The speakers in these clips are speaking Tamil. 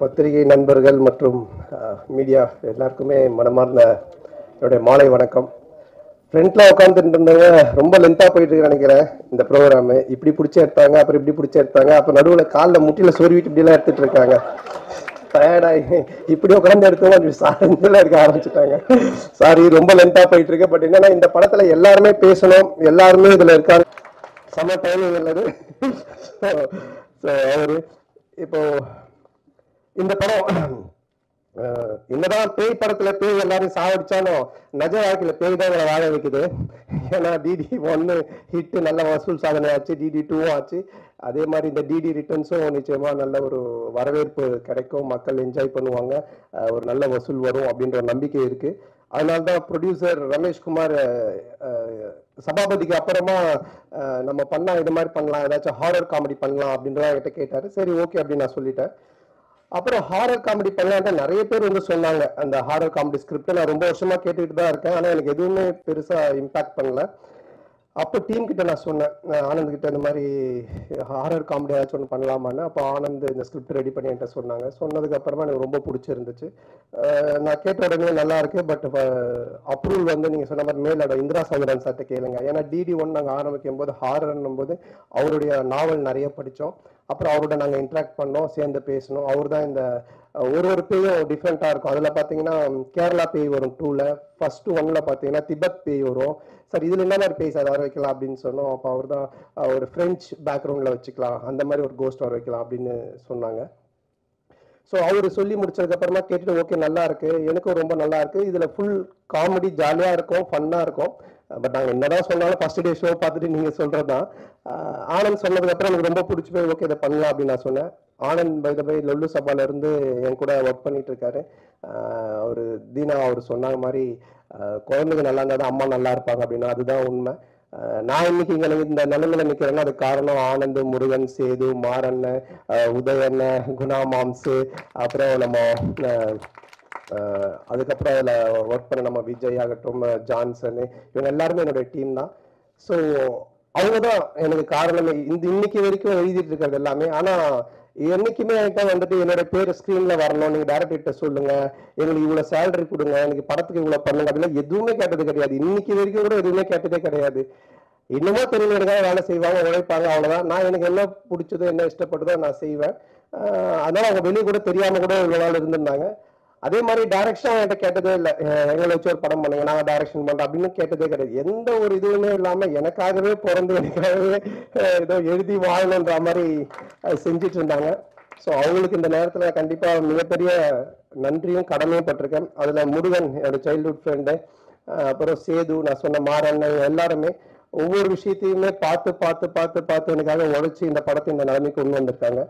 பத்திரிகை நண்பர்கள் மற்றும் மீடியா எல்லாருக்குமே மனமார்ந்த என்னுடைய மாலை வணக்கம். ஃப்ரெண்ட்ல உட்காந்துட்டு இருந்தவங்க ரொம்ப லென்த்தாக போயிட்டு நினைக்கிறேன் இந்த ப்ரோக்ராமு இப்படி பிடிச்சி எடுத்தாங்க அப்புறம் இப்படி பிடிச்சி எடுத்தாங்க அப்புறம் நடுவில் காலில் முட்டியில் சொருவிட்டு இப்படிலாம் எடுத்துட்டு இருக்காங்க. டயர்டாகி இப்படி உட்காந்து எடுத்தவங்க சாரஞ்சில் இருக்க ஆரம்பிச்சுட்டாங்க. சாரி ரொம்ப லென்த்தாக போயிட்டு இருக்கு பட் என்னன்னா இந்த படத்துல எல்லாருமே பேசணும் எல்லாருமே இதில் இருக்காங்க. செம டைமிங் உள்ளது. ஸோ அவர் இப்போ இந்த படம் என்னதான் பேய் படத்துல பேய் எல்லாரும் சாவடிச்சாலும் நஜ வாழ்க்கையில பேய் தான் இவங்களை வாழ வைக்குது. ஏன்னா டிடி ஒன்னு ஹிட் நல்ல வசூல் சாதனை ஆச்சு டிடி டூவும் ஆச்சு. அதே மாதிரி இந்த டிடி ரிட்டர்ன்ஸும் நிச்சயமா நல்ல ஒரு வரவேற்பு கிடைக்கும். மக்கள் என்ஜாய் பண்ணுவாங்க. ஒரு நல்ல வசூல் வரும் அப்படின்ற நம்பிக்கை இருக்கு. அதனால தான் ப்ரொடியூசர் ரமேஷ்குமார் சபாபதிக்கு அப்புறமா நம்ம பண்ணலாம் இது மாதிரி பண்ணலாம் ஏதாச்சும் ஹாரர் காமெடி பண்ணலாம் அப்படின்றத என்கிட்ட கேட்டாரு. சரி ஓகே அப்படின்னு நான் சொல்லிட்டேன். அப்புறம் ஹாரர் காமெடி பண்ணலான்ட்டு நிறைய பேர் வந்து சொன்னாங்க. அந்த ஹாரர் காமெடி ஸ்கிரிப்டை நான் ரொம்ப வருஷமா கேட்டுக்கிட்டு தான் இருக்கேன். ஆனால் எனக்கு எதுவுமே பெருசா இம்பாக்ட் பண்ணல. அப்போ டீம் கிட்ட நான் சொன்னேன். நான் ஆனந்த் கிட்ட இந்த மாதிரி ஹாரர் காமெடி ஏதாச்சும் ஒன்று பண்ணலாமான்னு. அப்போ ஆனந்த் இந்த ஸ்கிரிப்ட் ரெடி பண்ணி என்கிட்ட சொன்னாங்க. சொன்னதுக்கு அப்புறமா எனக்கு ரொம்ப பிடிச்சிருந்துச்சு. நான் கேட்ட உடனே நல்லா இருக்கு. பட் அப்ரூவல் வந்து நீங்க சொன்ன மாதிரி மேலோட இந்திரா சந்திரன் சார்ட்ட கேளுங்க. ஏன்னா டிடி ஒன் நாங்கள் ஆரம்பிக்கும் போது ஹாரர்னும் போது அவருடைய நாவல் நிறைய படித்தோம் அப்புறம் அவரோட நாங்கள் இன்ட்ராக்ட் பண்ணோம் சேர்ந்து பேசணும் அவர் தான் இந்த ஒரு ஒரு பேயும் டிஃப்ரெண்ட்டாக இருக்கும். அதில் பார்த்தீங்கன்னா கேரளா பேய் வரும் டூவில் ஃபர்ஸ்ட் ஒன்ல பார்த்தீங்கன்னா திபெத் பேய் வரும். சார் இதில் என்ன மாதிரி பேய் சார் வர வைக்கலாம் அப்படின்னு சொன்னோம். அப்போ அவர் தான் ஒரு ஃப்ரெஞ்ச் பேக்ரவுண்டில் வச்சுக்கலாம். அந்த மாதிரி ஒரு கோஸ்ட் வர வைக்கலாம் அப்படின்னு சொன்னாங்க. ஸோ அவர் சொல்லி முடிச்சதுக்கு அப்புறமா கேட்டுட்டு ஓகே நல்லா இருக்கு. எனக்கும் ரொம்ப நல்லா இருக்கு. இதுல ஃபுல் காமெடி ஜாலியாக இருக்கும் ஃபன்னாக இருக்கும். பட் நாங்கள் என்னதான் சொன்னாலும் ஃபர்ஸ்ட் டே ஷோ பார்த்துட்டு நீங்கள் சொல்கிறது தான் ஆனந்த் சொன்னதுக்கப்புறம் எனக்கு ரொம்ப பிடிச்சி போய் ஓகே இதை பண்ணலாம் அப்படின்னு நான் சொன்னேன். ஆனந்த் பை தபை பை லொல்லு சபாலேருந்து என் கூட ஒர்க் பண்ணிட்டு இருக்காரு. அவர் தீனா அவர் சொன்னாங்க மாதிரி குழந்தைங்க நல்லா இருந்தால் தான் அம்மா நல்லா இருப்பாங்க அப்படின்னா அதுதான் உண்மை. நான் இன்னைக்கு இங்க இந்த நிலைமையில நிக்கிறேன்னா அது காரணம் ஆனந்த் முருகன் சேது மாரண்ணன் உதயண்ண குணா மாம்சு அப்புறம் நம்ம அதுக்கப்புறம் அதில் ஒர்க் பண்ண நம்ம விஜய் ஆகட்டும் ஜான்சன் இவங்க எல்லாருமே என்னுடைய டீம் தான். ஸோ அவங்க தான் எனக்கு காரணமே. இந்த இன்னைக்கு வரைக்கும் எழுதிட்டு இருக்கிறது எல்லாமே. ஆனால் என்னைக்குமே என்கிட்ட வந்துட்டு என்னோட பேர் ஸ்க்ரீன்ல வரணும். நீங்க டேரக்டர்கிட்ட சொல்லுங்க. எங்களுக்கு இவ்வளவு சேலரி கொடுங்க. எனக்கு படத்துக்கு இவ்வளவு பண்ணுங்க அப்படிலாம் எதுவுமே கேட்டது கிடையாது. இன்னைக்கு வரைக்கும் கூட எதுவுமே கேட்டதே கிடையாது. இன்னமும் தெரிஞ்சவனுக்காக வேலை செய்வாங்க உழைப்பாங்க அவ்வளவுதான். நான் எனக்கு என்ன பிடிச்சதோ என்ன இஷ்டப்பட்டதோ நான் செய்வேன். அதனால அவங்க வெளியே கூட தெரியாம கூட இவ்வளவு நாள் இருந்திருந்தாங்க. அதே மாதிரி டைரக்ஷன் என்கிட்ட கேட்டதே இல்லை. எங்களை வச்சு ஒரு படம் பண்ணுங்க நாங்க டைரக்ஷன் பண்றோம் அப்படின்னு கேட்டதே கிடையாது. எந்த ஒரு இதுவுமே இல்லாம எனக்காகவே பிறந்து எனக்காகவே ஏதோ எழுதி வாழணுன்ற மாதிரி அஹ், செஞ்சுட்டு இருந்தாங்க. ஸோ அவங்களுக்கு இந்த நேரத்தில் கண்டிப்பாக மிகப்பெரிய நன்றியும் கடமையும் பட்டிருக்கேன். அதில் முருகன் என்னோட சைல்ட்ஹுட் ஃப்ரெண்டு அப்புறம் சேது நான் சொன்ன மாறன் எல்லாருமே ஒவ்வொரு விஷயத்தையுமே பார்த்து பார்த்து பார்த்து பார்த்து எனக்காக உழைச்சி இந்த படத்தை இந்த நிலைமைக்கு கொண்டு வந்திருக்காங்க.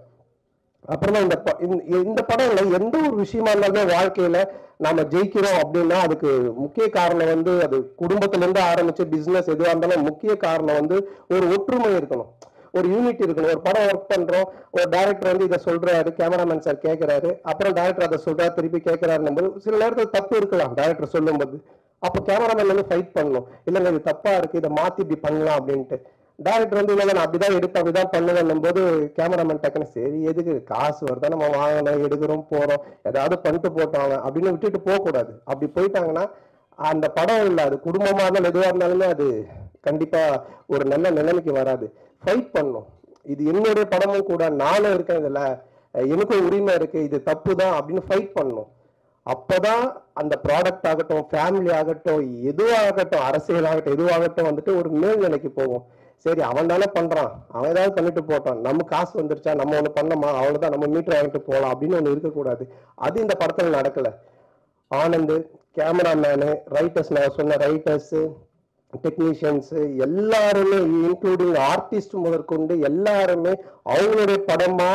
அப்புறமா இந்த ப- இந்த- இந்த படம்ல எந்த ஒரு விஷயமா இருந்தாலுமே வாழ்க்கையில நாம ஜெயிக்கிறோம் அப்படின்னா அதுக்கு முக்கிய காரணம் வந்து அது குடும்பத்துல இருந்து ஆரம்பிச்சு பிசினஸ் எதுவாக இருந்தாலும் முக்கிய காரணம் வந்து ஒரு ஒற்றுமை இருக்கணும். ஒரு யூனிட் இருக்கணும். ஒரு படம் ஒர்க் பண்றோம். ஒரு டைரக்டர் வந்து இதை சொல்றாரு கேமராமேன் சார் கேட்கிறாரு அப்புறம் டைரக்டர் அதை சொல்றாரு திருப்பி கேட்கிறாருன்னும் போது சில நேரத்தில் தப்பு இருக்கலாம். டைரக்டர் சொல்லும்போது. அப்போ கேமராமேன் வந்து ஃபைட் பண்ணணும். இல்லைங்க இது தப்பா இருக்கு. இதை மாத்தி இப்படி பண்ணலாம் அப்படின்ட்டு. டேரக்டர் வந்து இல்லை நான் அப்படிதான் எடுப்பேன் அப்படிதான் பண்ணுவேன் போது கேமராமேன் டக்குன்னு சரி எதுக்கு காசு வருதா நம்ம வாங்கணும் எடுக்கிறோம் போறோம் ஏதாவது பண்ணிட்டு போட்டோம் அவன் அப்படின்னு விட்டுட்டு போகக்கூடாது. அப்படி போயிட்டாங்கன்னா அந்த படம் இல்லை அது குடும்பமாக இருந்தாலும் எதுவாக இருந்தாலுமே அது கண்டிப்பா ஒரு நல்ல நிலைமைக்கு வராது. ஃபைட் பண்ணும். இது என்னுடைய படமும் கூட நானும் இருக்கேன் இதுல. எனக்கும் உரிமை இருக்கு இது தப்பு தான் அப்படின்னு ஃபைட் பண்ணும். அப்போதான் அந்த ப்ராடக்ட் ஆகட்டும் ஃபேமிலி ஆகட்டும் எதுவாகட்டும் அரசியல் ஆகட்டும் எதுவாகட்டும் வந்துட்டு ஒரு மேல்நிலைக்கு போகும். சரி அவன் தானே பண்றான். அவன் ஏதாவது பண்ணிட்டு போட்டான். நம்ம காசு வந்துருச்சா? நம்ம ஒண்ணு பண்ணமா? அவ்வளவுதான். நம்ம மீட்டர் வாங்கிட்டு போகலாம் அப்படின்னு ஒண்ணு இருக்கக்கூடாது. அது இந்த படத்துல நடக்கல. ஆனந்த் கேமராமேனு ரைட்டர்ஸ் நான் சொன்ன ரைட்டர்ஸ் டெக்னீஷியன்ஸ் எல்லாருமே இன்க்ளூடிங் ஆர்டிஸ்ட் முதற்கொண்டு எல்லாருமே அவங்களுடைய படமா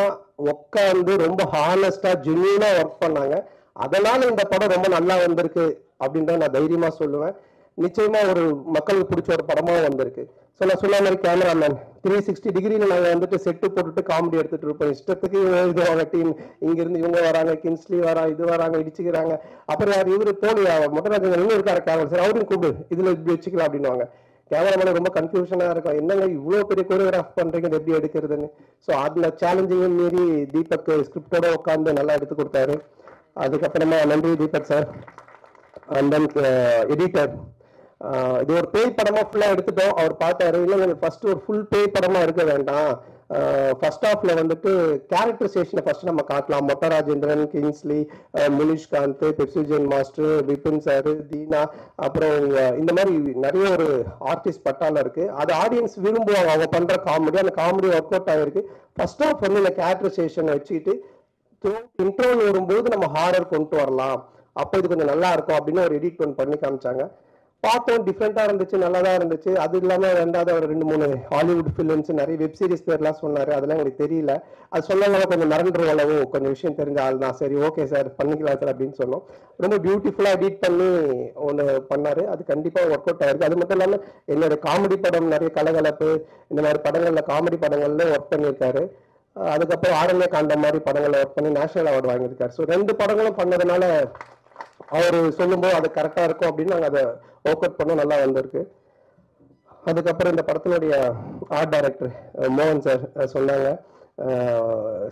உட்காந்து ரொம்ப ஹானஸ்டா ஜென்யூனா ஒர்க் பண்ணாங்க. அதனால இந்த படம் ரொம்ப நல்லா வந்திருக்கு அப்படின்றத நான் தைரியமா சொல்லுவேன். நிச்சயமா ஒரு மக்களுக்கு பிடிச்ச ஒரு படமாக வந்திருக்கு. ஸோ நான் சொன்ன மாதிரி கேமராமேன் த்ரீ சிக்ஸ்டி டிகிரியில் நாங்கள் வந்துட்டு செட்டு போட்டுட்டு காமெடி எடுத்துட்டு இருப்போம். இஷ்டத்துக்கு இதுவாங்க டீம் இங்கிருந்து இவங்க வராங்க கின்ஸ்லி வரா இது வராங்க இடிச்சுக்கிறாங்க. அப்புறம் யார் இவர் போலி மொட்டராஜன் இன்னும் இருக்காரு கேமரா சார் அவரையும் கூப்பிடு. இதில் இப்படி வச்சுக்கலாம் அப்படின்னுவாங்க. கேமராமேன் ரொம்ப கன்ஃபியூஷனாக இருக்கும். என்னங்க இவ்வளோ பெரிய கோரியோகிராஃப் பண்ணுறீங்க இது எப்படி எடுக்கிறதுன்னு. ஸோ அதில் சேலஞ்சிங்கும் மீறி தீபக் ஸ்கிரிப்டோட உட்காந்து நல்லா எடுத்து கொடுத்தாரு. அதுக்கப்புறமா நன்றி Deepak sir. And then editor இது ஒரு பேய் படமா ஃபுல்லா எடுத்துட்டோம். அவர் பார்த்தாரு இல்லை ஃபர்ஸ்ட் ஒரு ஃபுல் பேய் படமா இருக்க வேண்டாம். ஃபர்ஸ்ட் ஹாஃப்ல வந்துட்டு கேரக்டரைசேஷனை ஃபர்ஸ்ட் நம்ம காட்டலாம். மொட்ட ராஜேந்திரன் கிங்ஸ்லி முனிஷ்காந்த் பெப்சிஜன் மாஸ்டர் விபின் சார் தீனா அப்புறம் இந்த மாதிரி நிறைய ஒரு ஆர்டிஸ்ட் பட்டால இருக்கு. அது ஆடியன்ஸ் விரும்புவாங்க அவங்க பண்ற காமெடி அந்த காமெடி ஒர்க் அவுட் ஆயிருக்கு. ஃபர்ஸ்ட் ஹாஃப் வந்து இந்த கேரக்டரைசேஷன் வச்சுக்கிட்டு இன்ட்ரோல் வரும்போது நம்ம ஹாரர் கொண்டு வரலாம். அப்போ இது கொஞ்சம் நல்லா இருக்கும் அப்படின்னு ஒரு எடிட் பண்ணி காமிச்சாங்க. பார்த்தோம் டிஃப்ரெண்ட்டாக இருந்துச்சு நல்லா தான் இருந்துச்சு. அது இல்லாமல் ரெண்டாவது ஒரு ரெண்டு மூணு ஹாலிவுட் ஃபிலிம்ஸ் நிறைய வெப் சீரிஸ் பேர்லாம் சொன்னார். அதெல்லாம் எனக்கு தெரியல. அது சொல்லலாம் கொஞ்சம் மறந்துடும் அளவு கொஞ்சம் விஷயம் தெரிஞ்ச ஆள் தான். சரி ஓகே சார் பண்ணிக்கலாம் சார் அப்படின்னு சொன்னோம். ரொம்ப பியூட்டிஃபுல்லாக எடிட் பண்ணி ஒன்று பண்ணார். அது கண்டிப்பாக ஒர்க் அவுட் ஆயிருக்கு. அது மட்டும் இல்லாமல் என்னோட காமெடி படம் நிறைய கலகலப்பு இந்த மாதிரி படங்களில் காமெடி படங்கள்ல ஒர்க் பண்ணியிருக்காரு. அதுக்கப்புறம் ஆரண்ய காண்ட மாதிரி படங்களை ஒர்க் பண்ணி நேஷனல் அவார்டு வாங்கியிருக்காரு. ஸோ ரெண்டு படங்களும் பண்ணதுனால அவர் சொல்லும்போது அது கரெக்டாக இருக்கும் அப்படின்னு நாங்கள் அதை ஒர்க் அவுட் நல்லா வந்திருக்கு. அதுக்கப்புறம் இந்த படத்தினுடைய ஆர்ட் டைரக்டர் மோகன் சார் சொன்னாங்க.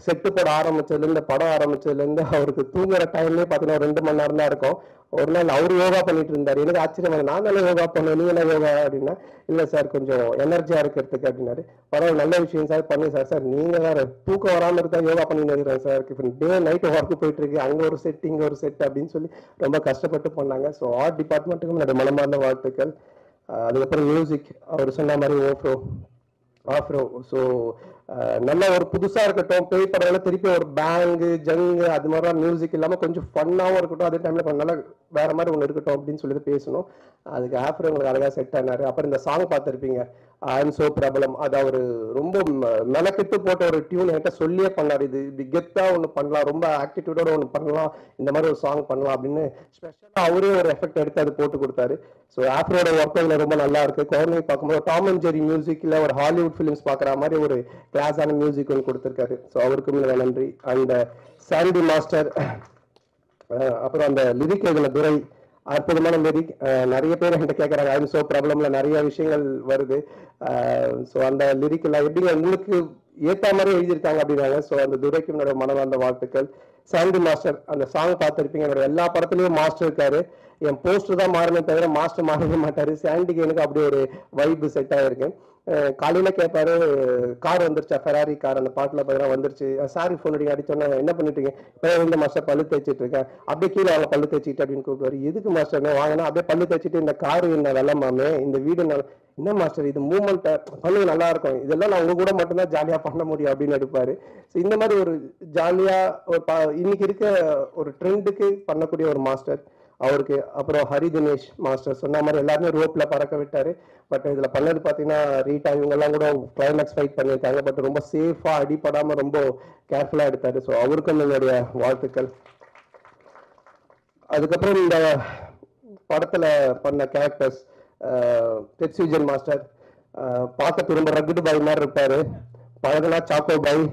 செட்டு போட ஆரம்பிச்சதுலேருந்து படம் ஆரம்பிச்சதுலேருந்து அவருக்கு தூங்குற டைம்லேயே பார்த்தீங்கன்னா ரெண்டு மணி நேரம் தான் இருக்கும். ஒரு நாள் அவர் யோகா பண்ணிட்டு இருந்தார். எனக்கு ஆச்சரியமாக நான் தானே யோகா பண்ணேன் நீ என்ன யோகா அப்படின்னா இல்லை சார் கொஞ்சம் எனர்ஜியாக இருக்கிறதுக்கு அப்படின்னாரு. பரவாயில்ல நல்ல விஷயம் சார் பண்ணி சார். சார் நீங்கள் வேறு தூக்கம் வராமல் இருந்தால் யோகா பண்ணி இருக்கிறேன் சார். இப்போ டே நைட் ஒர்க் போயிட்டு இருக்கு. ஒரு செட் இங்கே ஒரு செட் அப்படின்னு சொல்லி ரொம்ப கஷ்டப்பட்டு பண்ணாங்க ஸோ ஆர்ட் டிபார்ட்மெண்ட்டுக்கும் என்னோட மனமார்ந்த வாழ்த்துக்கள். அதுக்கப்புறம் மியூசிக் அவர் சொன்ன மாதிரி ஓஃப்ரோ ஆஃப்ரோ ஸோ நல்ல ஒரு புதுசா இருக்கட்டும் பேய் படங்கள திருப்பி ஒரு பேங்கு ஜங்கு அது மாதிரிலாம் மியூசிக் இல்லாம கொஞ்சம் ஃபன்னாவும் இருக்கட்டும் அதே டைம்ல கொஞ்சம் நல்லா வேற மாதிரி ஒன்று இருக்கட்டும் அப்படின்னு சொல்லிட்டு பேசணும். அதுக்கு ஆஃப்டர் உங்களுக்கு அழகா செட் ஆனாரு. அப்புறம் இந்த சாங் பார்த்துருப்பீங்க எம் சோ பிரபலம். அது அவரு ரொம்ப ம- போட்ட ஒரு டியூன் என்கிட்ட சொல்லியே பண்ணாரு. இது இப்படி கெத்தா ஒன்று பண்ணலாம் ரொம்ப ஆக்டிடியூடோட ஒன்று பண்ணலாம் இந்த மாதிரி ஒரு சாங் பண்ணலாம் அப்படின்னு ஸ்பெஷலாக அவரே ஒரு எஃபெக்ட் எடுத்து அது போட்டு கொடுத்தாரு. ஸோ ஆஃப்ரோட ஒர்க் ரொம்ப நல்லா இருக்கு. குழந்தைங்க பார்க்கும்போது டாம் அண்ட் ஜெரி மியூசிக்கில் ஒரு ஹாலிவுட் ஃபிலிம்ஸ் பார்க்குற மாதிரி ஒரு கிளாஸான மியூசிக் ஒன்று கொடுத்துருக்காரு. ஸோ அவருக்கும் மிக நன்றி. அண்ட் சாண்டி மாஸ்டர் அப்புறம் அந்த லிரிக் எழுதின துரை அற்புதமான லிரிக் நிறைய பேர் என்கிட்ட கேட்குறாங்க ஐம் ஸோ ப்ராப்ளம்ல நிறைய விஷயங்கள் வருது. ஸோ அந்த லிரிக் எல்லாம் எப்படிங்க உங்களுக்கு ஏற்ற மாதிரி எழுதியிருக்காங்க அப்படின்னாங்க. ஸோ அந்த துரைக்கு என்னோட மனமார்ந்த வாழ்த்துக்கள். சாண்டி மாஸ்டர் அந்த சாங் பார்த்துருப்பீங்க. என்னோட எல்லா படத்துலையும் மாஸ்டர் இருக்காரு. என் போஸ்டர் தான் மாறணும் தவிர மாஸ்டர் மாறவே மாட்டாரு. சாண்டிக்கு எனக்கு அப்படி ஒரு வைப்பு செட் ஆயிருக்கு. அஹ் காலையில கேட்பாரு கார் வந்துருச்சா? ஃபெராரி கார் அந்த பாட்டில் பார்த்தீங்கன்னா வந்துருச்சு. சாரி ஃபோன் அடிக்க அடிச்சோன்னா என்ன பண்ணிட்டீங்க இப்போ இந்த மாஸ்டர் பல்லு தேய்ச்சிட்டு இருக்கேன். அப்படியே கீழே அவங்க பல்லு தேய்ச்சிட்டு அப்படின்னு கூப்பிடுவாரு. எதுக்கு மாஸ்டர் வாங்கினா அப்படியே பல்லு தேய்ச்சிட்டு இந்த கார் என்ன வெள்ளமாமே இந்த வீடு நல்ல- என்ன மாஸ்டர் இது மூமெண்ட் பண்ணுங்க நல்லா இருக்கும். இதெல்லாம் நான் உங்க கூட மட்டும்தான் ஜாலியா பண்ண முடியும் அப்படின்னு எடுப்பாரு. ஸோ இந்த மாதிரி ஒரு ஜாலியா ஒரு இன்னைக்கு இருக்க ஒரு ட்ரெண்டுக்கு பண்ணக்கூடிய ஒரு மாஸ்டர் அவருக்கு அப்புறம் ஹரி தினேஷ் மாஸ்டர் சொன்ன மாதிரி எல்லாருமே ரோப்ல பறக்க விட்டாரு. பட் இதுல பண்ணது பாத்தீங்கன்னா ரீட்டா இவங்க எல்லாம் கூட கிளைமேக்ஸ் ஃபைட் பண்ணியிருக்காங்க. பட் ரொம்ப சேஃபா அடிபடாம ரொம்ப கேர்ஃபுல்லா எடுத்தாரு. ஸோ அவருக்கும் என்னுடைய வாழ்த்துக்கள். அதுக்கப்புறம் இந்த படத்துல பண்ண கேரக்டர்ஸ் பெட்சிஜன் மாஸ்டர் பார்க்க திரும்ப ரகுடு பாய் மாதிரி இருப்பாரு. பழகுனா சாக்கோ பாய்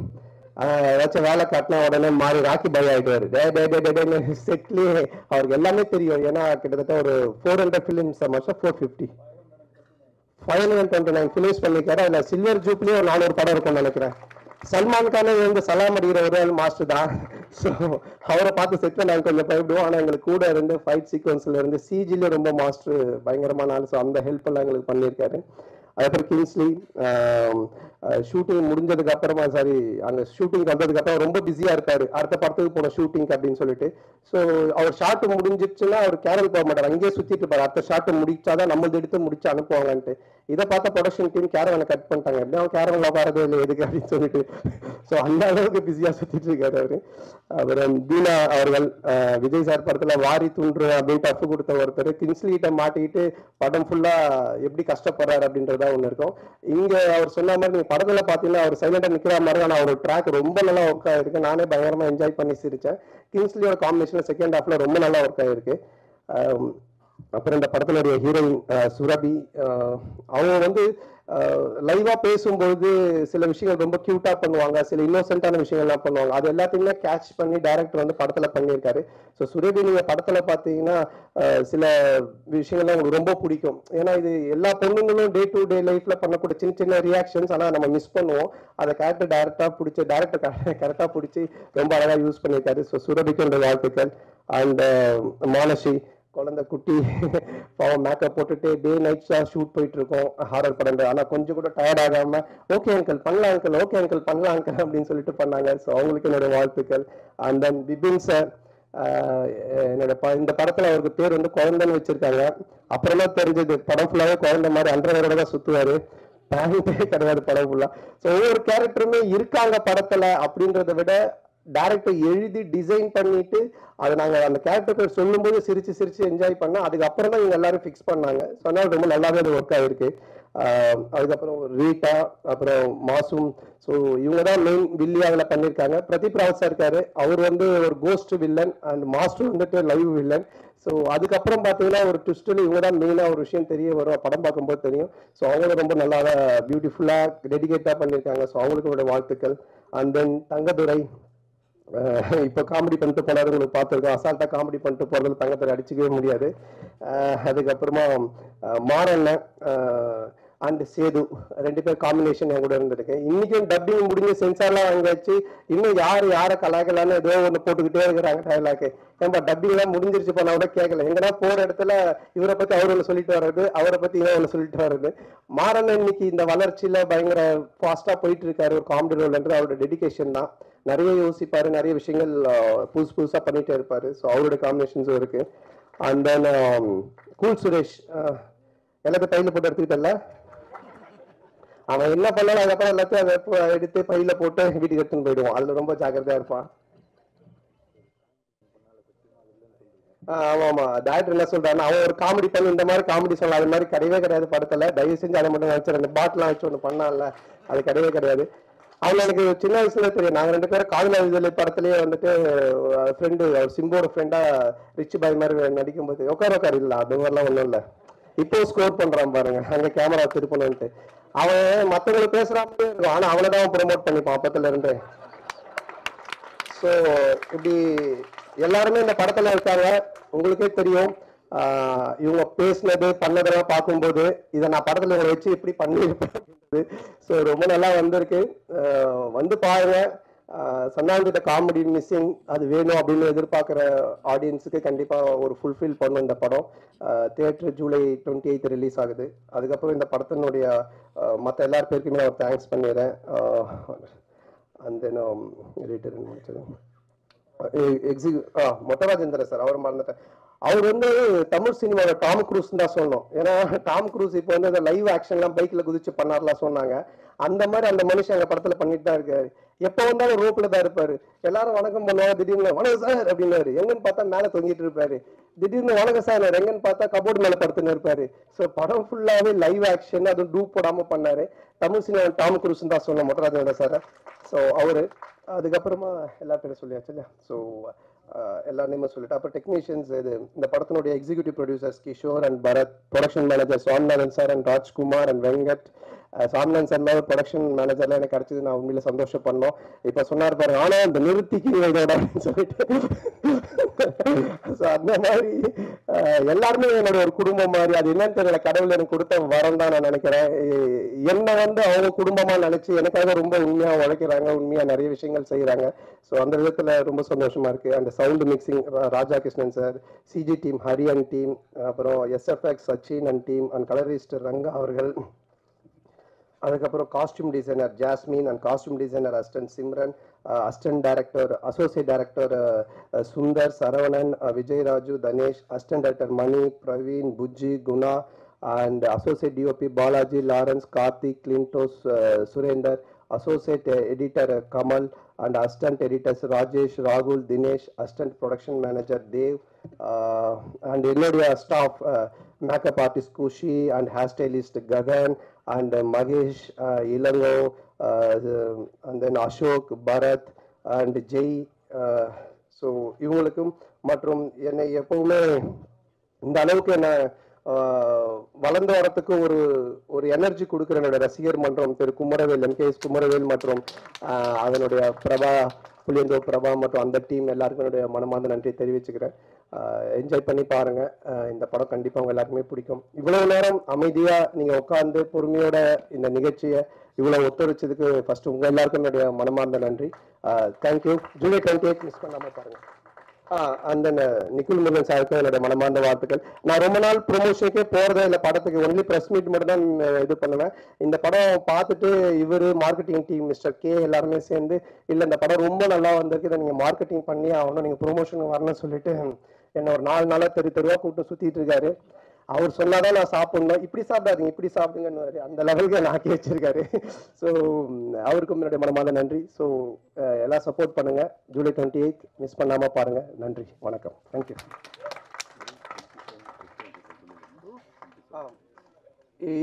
ஏதாச்சும் வேலை காட்டினா உடனே மாறி ராக்கி பாய் ஆயிடுவாரு. டே டே டே டே டேன்னு செட்லயே அவருக்கு எல்லாமே தெரியும். ஏன்னா கிட்டத்தட்ட ஒரு four hundred films master four fifty five hundred twenty nine films பண்ணியிருக்காரு அதில் சில்வர் ஜூப்லேயும் ஒரு நானூறு படம் இருக்கும்னு நினைக்கிறேன். சல்மான் கானே வந்து சலாம் அடிக்கிற ஒரு மாஸ்டர் தான். ஸோ அவரை பார்த்து செட்டில் நாங்கள் கொஞ்சம் பயப்படுவோம். ஆனால் எங்களுக்கு கூட இருந்து ஃபைட் சீக்வன்ஸில் இருந்து சிஜில ரொம்ப மாஸ்டர் பயங்கரமான ஆள். ஸோ அந்த ஹெல்ப் எல்லாம் எங்களுக்கு பண்ணியிருக்காரு அதுக்கப்புறம் கிங்ஸ்லி ஷூட்டிங் முடிஞ்சதுக்கு அப்புறமா சாரி அந்த ஷூட்டிங் வந்ததுக்கு அப்புறம் ரொம்ப பிஸியா இருக்காரு. அடுத்த படத்துக்கு போன ஷூட்டிங் அப்படின்னு சொல்லிட்டு. ஸோ அவர் ஷார்ட் முடிஞ்சிச்சுன்னா அவர் கேரல் போக மாட்டார். அங்கேயே சுற்றிட்டு இருப்பார். அடுத்த ஷார்ட் முடிச்சாதான் நம்மளது எடுத்து முடிச்சு அனுப்புவாங்கன்ட்டு. இதை பார்த்த ப்ரொடக்ஷன் டீம் கேரவனை கட் பண்ணிட்டாங்க. எப்படி அவன் கேரவன் உட்காரதே இல்லை எதுக்கு அப்படின்னு சொல்லிட்டு. ஸோ அந்த அளவுக்கு பிஸியாக சுற்றிட்டு இருக்காரு அவரு. அப்புறம் தீனா அவர்கள் விஜய் சார் படத்தில் வாரி துன்று அப்படின்னு டஃப் கொடுத்த ஒருத்தர் கிங்ஸ்லிகிட்ட மாட்டிக்கிட்டு படம் ஃபுல்லாக எப்படி கஷ்டப்படுறாரு அப்படின்றதா ஒன்று இருக்கும். இங்கே அவர் சொன்ன மாதிரி நீங்கள் படத்தில் பார்த்தீங்கன்னா அவர் சைலண்டாக நிற்கிற மாதிரி ஆனால் அவர் ட்ராக் ரொம்ப நல்லா ஒர்க் ஆகிருக்கு நானே பயங்கரமாக என்ஜாய் பண்ணி சிரிச்சேன். கிங்ஸ்லியோட காம்பினேஷன் செகண்ட் ஹாஃப்ல ரொம்ப நல்லா ஒர்க் ஆகிருக்கு அப்புறம் இந்த படத்தினுடைய ஹீரோயின் சுரபி அவங்க வந்து லைவா பேசும்போது சில விஷயங்கள் ரொம்ப கியூட்டா பண்ணுவாங்க சில இன்னோசென்ட்டான விஷயங்கள்லாம் பண்ணுவாங்க. அது எல்லாத்தையுமே கேட்ச் பண்ணி டைரக்டர் வந்து படத்துல பண்ணியிருக்காரு. ஸோ சுரபி நீங்க படத்துல பாத்தீங்கன்னா சில விஷயங்கள்லாம் உங்களுக்கு ரொம்ப பிடிக்கும். ஏன்னா இது எல்லா பொண்ணுங்களும் டே டு டே லைஃப்ல பண்ணக்கூடிய சின்ன சின்ன ரியாக்ஷன்ஸ் ஆனா நம்ம மிஸ் பண்ணுவோம். அதை கேரக்டர் டைரக்டா பிடிச்சி டேரக்டர் கரெக்டா பிடிச்சி ரொம்ப அழகா யூஸ் பண்ணியிருக்காரு. ஸோ சுரபிக்கு வாழ்த்துக்கள். அண்ட் மானசி குழந்தை குட்டி பாவம் மேக்கப் போட்டுட்டு டே நைட்ஸாக ஷூட் போயிட்டு இருக்கோம். ஹாரர் படம் ஆனால் கொஞ்சம் கூட டயர்ட் ஆகாம ஓகே அங்கிள் பண்ணலாம் அங்கிள் ஓகே அங்கிள் பண்ணலாம் அங்கிள் அப்படின்னு சொல்லிட்டு பண்ணாங்க. ஸோ அவங்களுக்கு என்னோட வாழ்த்துக்கள். அண்ட் தென் பிபின் சார் என்னோட ப- இந்த படத்தில் அவருக்கு பேர் வந்து குழந்தைன்னு வச்சிருக்காங்க. அப்புறமா தெரிஞ்சது படம் ஃபுல்லாகவே குழந்தை மாதிரி அன்றவரோட தான் சுற்றுவார் பேரண்டே கிடையாது படம் ஃபுல்லாக ஸோ ஒவ்வொரு கேரக்டருமே இருக்காங்க படத்தில் அப்படின்றத விட டேரக்டர் எழுதி டிசைன் பண்ணிட்டு அதை நாங்கள் அந்த கேரக்டர் பேர் சொல்லும்போது சிரிச்சு சிரிச்சு என்ஜாய் பண்ணோம். அதுக்கப்புறம் தான் இவங்க எல்லாரும் ஃபிக்ஸ் பண்ணாங்க. ஸோ ரொம்ப நல்லாவே அது ஒர்க் ஆயிருக்கு. அதுக்கப்புறம் ரீட்டா அப்புறம் மாசூம். ஸோ இவங்க தான் மெயின் வில்லி அதில் பண்ணியிருக்காங்க பிரதீப் ராவ் சார் இருக்காரு. அவர் வந்து ஒரு கோஸ்ட் வில்லன் அண்ட் மாஸ்டர் வந்துட்டு லைவ் வில்லன் ஸோ அதுக்கப்புறம் பார்த்தீங்கன்னா ஒரு ட்விஸ்டில் இவங்க தான் மெயினாக ஒரு விஷயம் தெரிய வரும். படம் பார்க்கும்போது தெரியும். ஸோ அவங்களும் ரொம்ப நல்லா பியூட்டிஃபுல்லாக டெடிகேட்டாக பண்ணியிருக்காங்க ஸோ அவங்களுக்கு வாழ்த்துக்கள். அண்ட் தென் தங்கதுரை இப்போ காமெடி பண்ணிட்டு போனாரு உங்களுக்கு பார்த்துருக்கோம். அசால்ட்டாக காமெடி பண்ணிட்டு போறதுல தங்கத்தில் அடிச்சுக்கவே முடியாது. அதுக்கப்புறமா அஹ் அண்ட் சேது ரெண்டு பேர் காம்பினேஷன் என் கூட இருந்திருக்கேன் இன்னைக்கும் டப்பிங் முடிஞ்சு சென்சார்லாம் வாங்கியாச்சு. இன்னும் யார் யாரை கலாய்க்கலாம்னு ஏதோ ஒன்று போட்டுக்கிட்டே இருக்கிறாங்க டைலாக்கு ஏன்பா டப்பிங்லாம் முடிஞ்சிருச்சு போனால் கூட கேட்கல எங்கன்னா போகிற இடத்துல இவரை பற்றி அவர் ஒன்று சொல்லிட்டு வர்றது அவரை பற்றி இவன் ஒன்று சொல்லிட்டு வர்றது. மாறன் இன்னைக்கு இந்த வளர்ச்சியில் பயங்கர ஃபாஸ்ட்டாக போயிட்டு இருக்காரு ஒரு காமெடி ரோல்ன்றது அவரோட டெடிகேஷன் தான். நிறைய யோசிப்பாரு நிறைய விஷயங்கள் புதுசு புதுசாக பண்ணிகிட்டே இருப்பார். ஸோ அவரோட காம்பினேஷன்ஸும் இருக்குது அண்ட் தென் கூல் சுரேஷ் எல்லாத்தையும் பையில் போட்டு எடுத்துக்கிட்டல அவன் என்ன பண்ணாலும் அதுக்கப்புறம் எல்லாத்தையும் அதை எடுத்து பையில் போட்டு வீட்டுக்கு எடுத்துன்னு போயிடுவான். அதில் ரொம்ப ஜாக்கிரதையாக இருப்பான். ஆமாம் ஆமா ஆமா. டேரக்டர் என்ன சொல்கிறான்னா அவன் ஒரு காமெடி பண்ணி இந்த மாதிரி காமெடி சொல்லலாம் அது மாதிரி கிடையவே கிடையாது படத்துல. தயவு செஞ்சு அதை மட்டும் நினைச்சு பாட்டிலாம் வச்சு ஒன்று பண்ணான்ல. அது கிடையவே கிடையாது. அவன் எனக்கு சின்ன வயசுல தெரியும். நாங்க ரெண்டு பேரும் காதல் விதலை படத்துலயே வந்துட்டு ஃப்ரெண்டு அவர் சிம்போட ஃப்ரெண்டா ரிச் பாய் மாதிரி நடிக்கும் போது உட்கார உட்கார இல்ல அது மாதிரிலாம் ஒண்ணும் இல்ல. இப்போ ஸ்கோர் பண்றான் பாருங்க. அங்க கேமரா திருப்பணும்ட்டு அவன் மத்தவங்களை பேசுறாப்பே இருக்கும். ஆனா அவனை தான் ப்ரொமோட் பண்ணிப்பான் அப்பத்துல இருந்து. ஸோ இப்படி எல்லாருமே இந்த படத்துல இருக்காங்க. உங்களுக்கே தெரியும். இவங்க பேசினது பண்ணதெல்லாம் பார்க்கும்போது இதை நான் படத்துல இவங்களை வச்சு இப்படி பண்ணியிருப்பேன். ஸோ ரொம்ப நல்லா வந்திருக்கு. வந்து பாருங்க. சன்னாந்திட்ட காமெடி மிஸ்ஸிங் அது வேணும் அப்படின்னு எதிர்பார்க்குற ஆடியன்ஸுக்கு கண்டிப்பாக ஒரு ஃபுல்ஃபில் பண்ணும் இந்த படம். Theatre July twenty eight release ஆகுது. அதுக்கப்புறம் இந்த படத்தினுடைய மற்ற எல்லார் பேருக்குமே நான் தேங்க்ஸ் பண்ணிடுறேன். அண்ட் தென் ரிட்டர்ன் எக்ஸி ஆ மொட்டராஜேந்திர சார் அவர் மறந்துட்டேன். அவர் வந்து தமிழ் சினிமாவோட டாம் குரூஸ் தான் சொல்லணும். ஏன்னா டாம் க்ரூஸ் இப்போ வந்து அந்த லைவ் ஆக்ஷன்லாம் பைக்கில் குதிச்சு பண்ணார்லாம் சொன்னாங்க. அந்த மாதிரி அந்த மனுஷன் அந்த படத்தில் பண்ணிட்டு தான் இருக்காரு. எப்போ வந்தாலும் ரோப்பில் தான் இருப்பாரு. எல்லாரும் வணக்கம் பண்ணுவாங்க திடீர்னு வணக்கம் சார் அப்படின்னாரு. எங்கன்னு பார்த்தா மேலே தொங்கிட்டு இருப்பாரு. திடீர்னு வணக்கம் சார் எங்கன்னு பார்த்தா கபோர்டு மேலே படுத்துன்னு இருப்பாரு. ஸோ படம் ஃபுல்லாகவே லைவ் ஆக்ஷன் அதுவும் டூப் போடாமல் பண்ணாரு. தமிழ் சினிமா டாம் குரூஸ் தான் சொன்னோம் மொட்டராஜேந்திர சார். ஸோ அவரு அதுக்கப்புறமா எல்லா பேரும் சொல்லியாச்சு இல்லையா? ஸோ எல்லா நேமும் சொல்லிட்டு. அப்புறம் டெக்னீஷியன்ஸ் இது இந்த படத்தினுடைய executive producers Kishore and Bharath production manager Swaminathan sir and Rajkumar and Venkat Saminathan sir மாதிரி ப்ரொடக்ஷன் மேனேஜர்லாம் எனக்கு கிடைச்சது. நான் உண்மையில சந்தோஷப்படணும் இப்போ சொன்னார் பாருங்க ஆனா இந்த நிறுத்திக்கு இதோட சொல்லிட்டு. ஸோ அந்த மாதிரி எல்லாருமே என்னோட ஒரு குடும்பம் மாதிரி அது என்னன்னு தெரியல கடவுள் எனக்கு கொடுத்த வரம் தான் நான் நினைக்கிறேன். என்னை வந்து அவங்க குடும்பமா நினைச்சு எனக்காக ரொம்ப உண்மையா உழைக்கிறாங்க உண்மையா நிறைய விஷயங்கள் செய்யறாங்க ஸோ அந்த விதத்துல ரொம்ப சந்தோஷமா இருக்கு. அந்த sound mixing Raja Krishnan sir CG team Hariyan team அப்புறம் SFX Sachin and team and colourist Ranga அவர்கள். அதுக்கப்புறம் costume designer Jasmine and costume designer assistant Simran assistant director associate director Sundar Saravanan ah, Vijayaraju Thanesh assistant director Mani Praveen Bujji Guna and associate DOP Balaji Lawrence Karthik Clintos Surender associate editor Kamal and assistant editors Rajesh ராகுல் Dinesh assistant production manager Dev and என்னுடைய staff makeup artist Kushi and hair stylist Gagan and Mahesh Ilango and then Ashok Bharath and Jai so இவங்களுக்கும் மற்றும் என்னை எப்பவுமே இந்த அளவுக்கு என்னை uh, வளர்ந்து வரத்துக்கு ஒரு ஒரு எனர்ஜி கொடுக்குற என்னுடைய ரசிகர் மன்றம் Thiru Kumaravel M K S Kumaravel மற்றும் uh, அதனுடைய பிரபா புளியந்தோ பிரபா மற்றும் அந்த டீம் எல்லாருக்கும் என்னுடைய மனமார்ந்த நன்றி தெரிவிச்சுக்கிறேன். என்ஜாய் பண்ணி பாருங்க. இந்த படம் கண்டிப்பா உங்க எல்லாருக்குமே பிடிக்கும். இவ்வளவு நேரம் அமைதியா நீங்க உட்கார்ந்து பொறுமையோட இந்த நிகழ்ச்சியை இவ்வளவு ஒத்துழைச்சதுக்கு ஃபர்ஸ்ட் உங்க எல்லாருக்கும் என்னுடைய மனமார்ந்த நன்றி. Thank you July twenty eight miss பண்ணாம பாருங்க. அந்த நிக்குல் முருகன் சாருக்கும் என்னுடைய மனமார்ந்த வாழ்த்துக்கள். நான் ரொம்ப நாள் ப்ரொமோஷனுக்கே போறதே இல்லை படத்துக்கு ஒன்லி ப்ரெஸ் மீட் மட்டும் தான் இது பண்ணுவேன். இந்த படம் பார்த்துட்டு இவர் மார்க்கெட்டிங் டீம் மிஸ்டர் கே எல்லாருமே சேர்ந்து இல்லை இந்த படம் ரொம்ப நல்லா வந்திருக்கு. இதை நீங்கள் மார்க்கெட்டிங் பண்ணி ஆகணும். நீங்கள் ப்ரொமோஷனுக்கு வரணும்னு சொல்லிட்டு என்ன ஒரு நாலு நாளா தெரு தெருவா கூப்பிட்டு சுத்திட்டு இருக்காரு. அவர் சொன்னாதான் நான் சாப்பிடணும். இப்படி சாப்பிடாதீங்க இப்படி சாப்பிடுங்கன்னு அந்த லெவலுக்கு நான் ஆக்கி வச்சிருக்காரு. ஸோ அவருக்கும் என்னுடைய மனமார்ந்த நன்றி. ஸோ எல்லாம் சப்போர்ட் பண்ணுங்க. ஜூலை டுவெண்ட்டி எயிட் மிஸ் பண்ணாம பாருங்க. நன்றி வணக்கம். தேங்க்யூ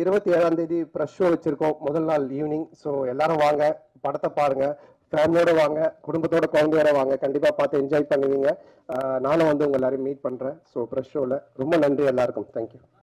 இருபத்தி ஏழாம் தேதி ப்ரெஷ் ஷோ வச்சிருக்கோம். முதல் நாள் ஈவினிங் ஸோ எல்லாரும் வாங்க படத்தை பாருங்க. ஃபேமிலியோட வாங்க குடும்பத்தோட குழந்தையோட வாங்க. கண்டிப்பா பார்த்து என்ஜாய் பண்ணுவீங்க. நானும் வந்து உங்க எல்லாரையும் மீட் பண்றேன். ஸோ ப்ரெஷ் ஷோவில் ரொம்ப நன்றி எல்லாருக்கும். தேங்க்யூ